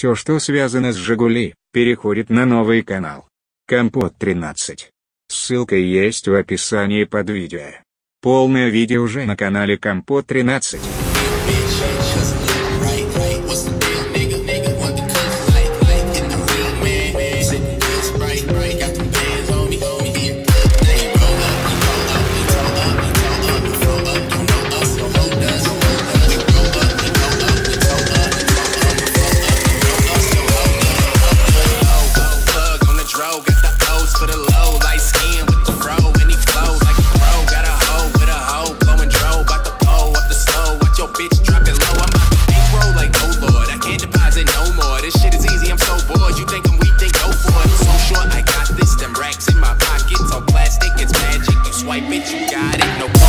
Все, что связано с «Жигули», переходит на новый канал. Компот 13. Ссылка есть в описании под видео. Полное видео уже на канале Компот 13. you think I'm weak? think go for it. So short, I got this, them racks in my pockets. All plastic, it's magic. You swipe it, you got it. No